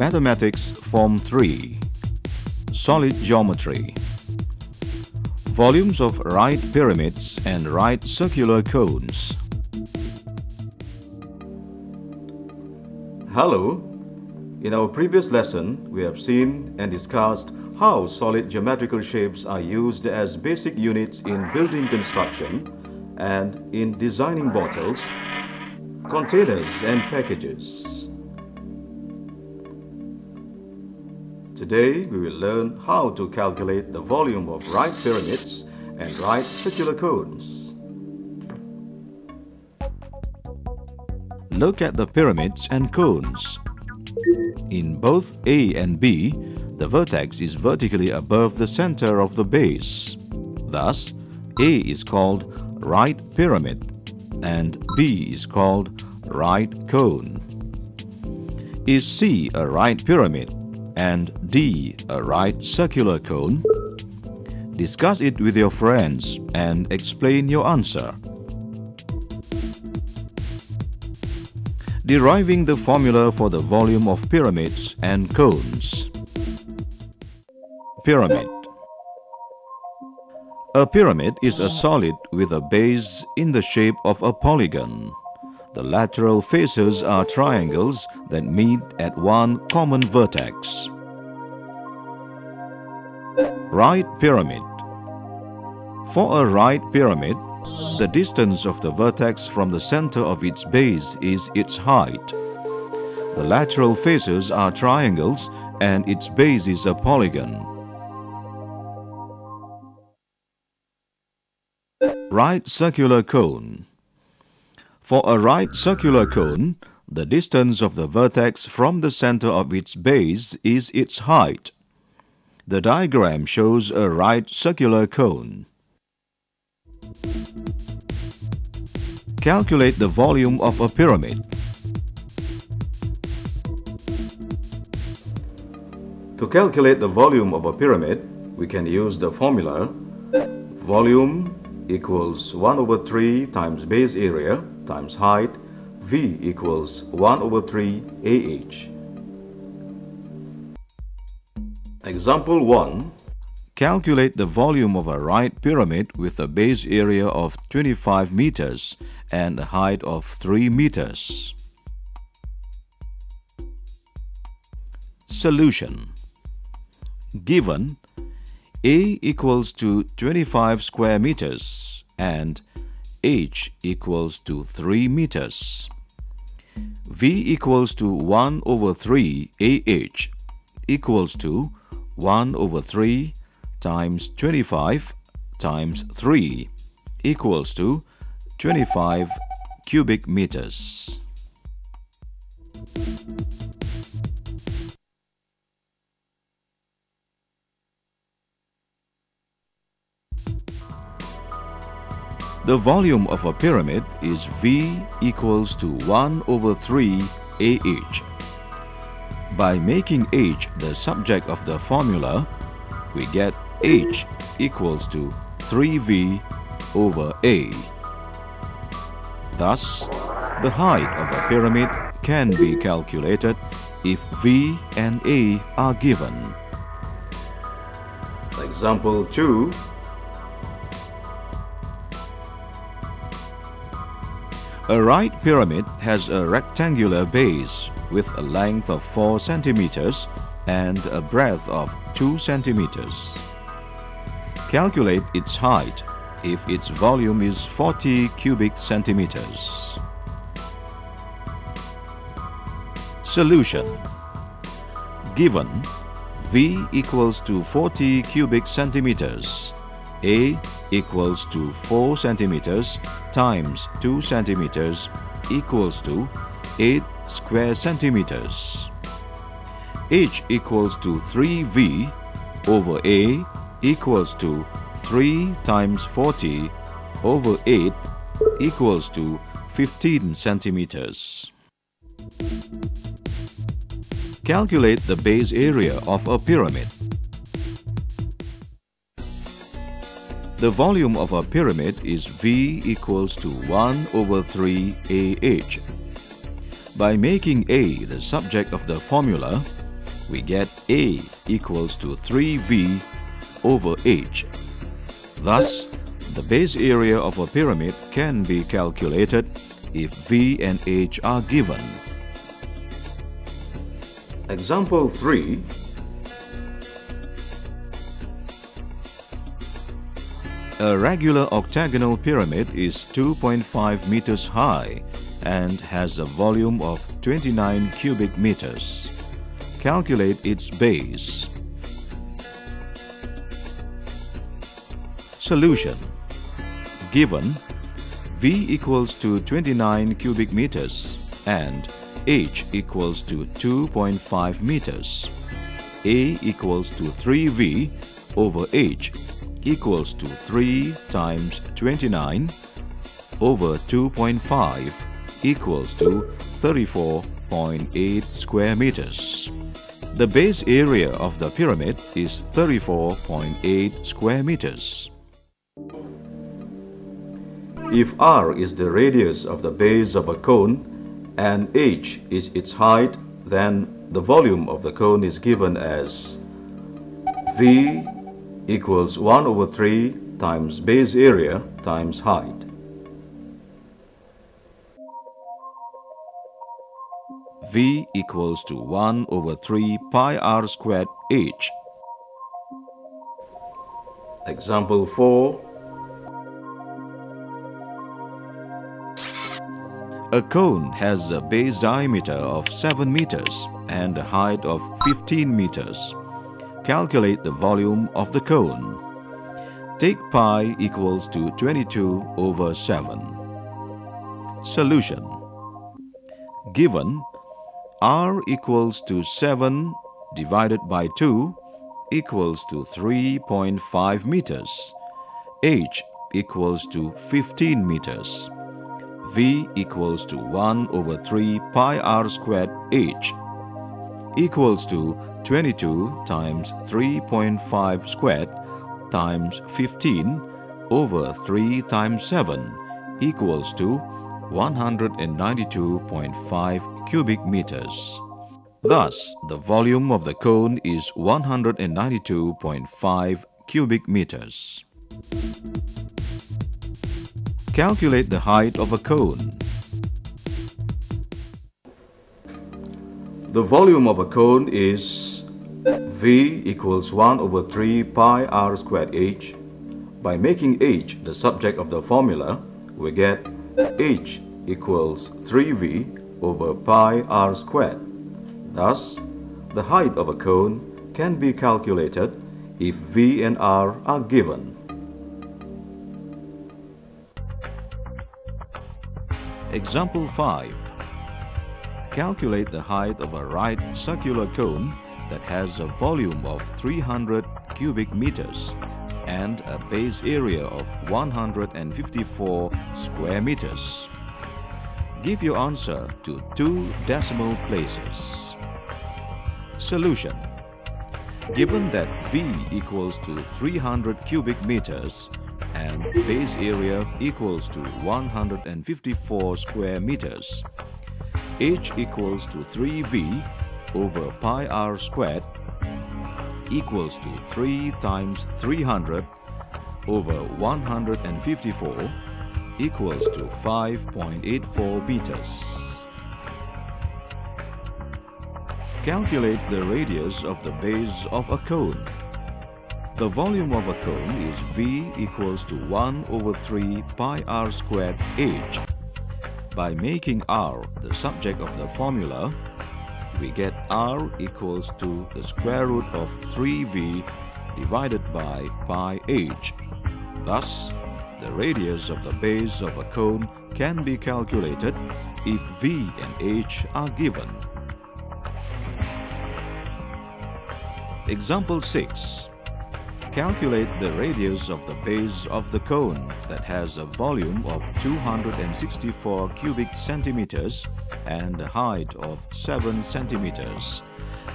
Mathematics Form 3 Solid Geometry. Volumes of right pyramids and right circular cones. Hello, in our previous lesson we have seen and discussed how solid geometrical shapes are used as basic units in building construction and in designing bottles, containers and packages. Today we will learn how to calculate the volume of right pyramids and right circular cones. Look at the pyramids and cones. In both A and B, the vertex is vertically above the center of the base. Thus, A is called right pyramid and B is called right cone. Is C a right pyramid? and D a right circular cone? Discuss it with your friends and explain your answer. Deriving the formula for the volume of pyramids and cones. Pyramid A pyramid is a solid with a base in the shape of a polygon. The lateral faces are triangles that meet at one common vertex. Right pyramid For a right pyramid, the distance of the vertex from the center of its base is its height. The lateral faces are triangles and its base is a polygon. Right circular cone for a right circular cone, the distance of the vertex from the center of its base is its height. The diagram shows a right circular cone. Calculate the volume of a pyramid. To calculate the volume of a pyramid, we can use the formula volume equals 1 over 3 times base area times height V equals 1 over 3 AH. Example 1. Calculate the volume of a right pyramid with a base area of 25 meters and a height of 3 meters. Solution Given A equals to 25 square meters and h equals to 3 meters. V equals to 1 over 3 AH equals to 1 over 3 times 25 times 3 equals to 25 cubic meters. The volume of a pyramid is V equals to 1 over 3 AH. By making H the subject of the formula, we get H equals to 3V over A. Thus, the height of a pyramid can be calculated if V and A are given. Example 2 A right pyramid has a rectangular base with a length of 4 centimeters and a breadth of 2 centimeters. Calculate its height if its volume is 40 cubic centimeters. Solution Given V equals to 40 cubic centimeters, A equals to 4 centimeters times 2 centimeters equals to 8 square centimeters. H equals to 3V over A equals to 3 times 40 over 8 equals to 15 centimeters. Calculate the base area of a pyramid. The volume of a pyramid is V equals to 1 over 3 AH. By making A the subject of the formula, we get A equals to 3V over H. Thus, the base area of a pyramid can be calculated if V and H are given. Example 3 A regular octagonal pyramid is 2.5 meters high and has a volume of 29 cubic meters. Calculate its base. Solution Given V equals to 29 cubic meters and H equals to 2.5 meters. A equals to 3V over H equals to 3 times 29 over 2.5 equals to 34.8 square meters. The base area of the pyramid is 34.8 square meters. If r is the radius of the base of a cone and h is its height, then the volume of the cone is given as v equals 1 over 3 times base area times height. V equals to 1 over 3 pi r squared h. Example 4. A cone has a base diameter of 7 meters and a height of 15 meters. Calculate the volume of the cone. Take pi equals to 22 over 7. Solution Given r equals to 7 divided by 2 equals to 3.5 meters. h equals to 15 meters. v equals to 1 over 3 pi r squared h equals to 22 times 3.5 squared times 15 over 3 times 7 equals to 192.5 cubic meters. Thus, the volume of the cone is 192.5 cubic meters. Calculate the height of a cone. The volume of a cone is V equals 1 over 3 pi r squared h. By making h the subject of the formula, we get h equals 3v over pi r squared. Thus, the height of a cone can be calculated if v and r are given. Example 5 Calculate the height of a right circular cone that has a volume of 300 cubic meters and a base area of 154 square meters. Give your answer to two decimal places. Solution Given that V equals to 300 cubic meters and base area equals to 154 square meters, h equals to 3v over pi r squared equals to 3 times 300 over 154 equals to 5.84 meters. Calculate the radius of the base of a cone. The volume of a cone is V equals to 1 over 3 pi r squared h by making r the subject of the formula, we get r equals to the square root of 3v divided by pi h. Thus, the radius of the base of a cone can be calculated if V and H are given. Example 6. Calculate the radius of the base of the cone that has a volume of 264 cubic centimeters and a height of 7 centimeters.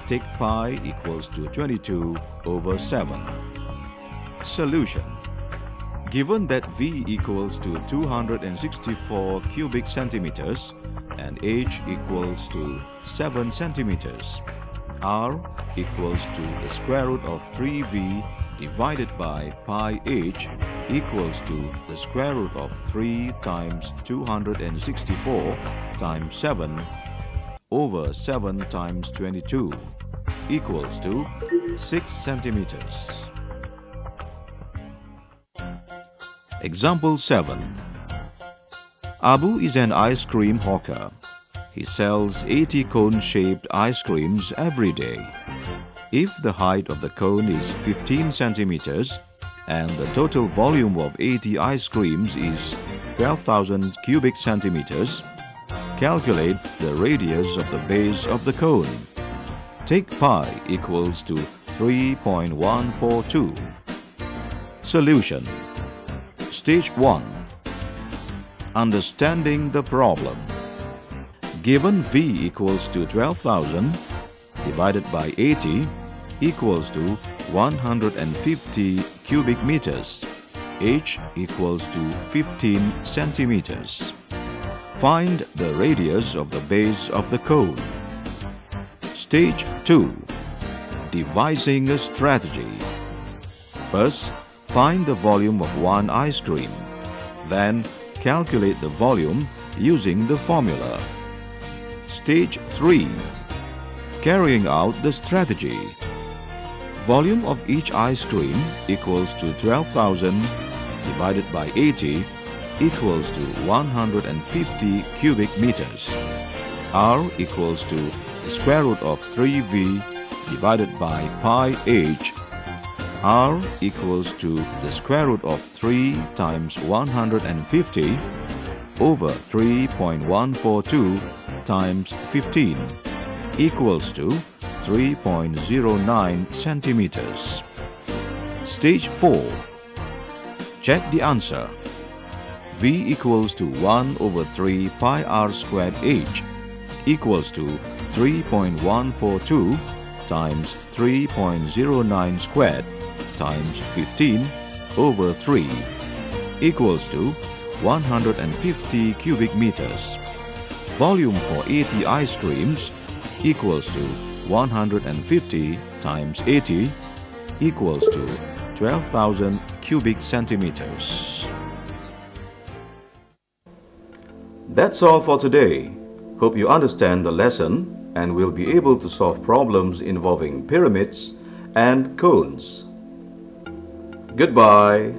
Take pi equals to 22 over 7. Solution Given that V equals to 264 cubic centimeters and H equals to 7 centimeters, R equals to the square root of 3V divided by pi h equals to the square root of 3 times 264 times 7 over 7 times 22 equals to 6 centimeters. Example 7 Abu is an ice cream hawker. He sells 80 cone-shaped ice creams every day. If the height of the cone is 15 centimeters and the total volume of 80 ice creams is 12,000 cubic centimeters, calculate the radius of the base of the cone. Take pi equals to 3.142. Solution Stage 1 Understanding the problem Given V equals to 12,000 divided by 80 equals to 150 cubic meters. H equals to 15 centimeters. Find the radius of the base of the cone. Stage 2. Devising a strategy. First, find the volume of one ice cream. Then, calculate the volume using the formula. Stage 3. Carrying out the strategy. Volume of each ice cream equals to 12,000 divided by 80 equals to 150 cubic meters. R equals to the square root of 3V divided by pi h. R equals to the square root of 3 times 150 over 3.142 times 15 equals to 3.09 centimeters. Stage 4. Check the answer. V equals to 1 over 3 pi r squared h equals to 3.142 times 3.09 squared times 15 over 3 equals to 150 cubic meters. Volume for 80 ice creams equals to 150 times 80 equals to 12,000 cubic centimeters. That's all for today. Hope you understand the lesson and will be able to solve problems involving pyramids and cones. Goodbye.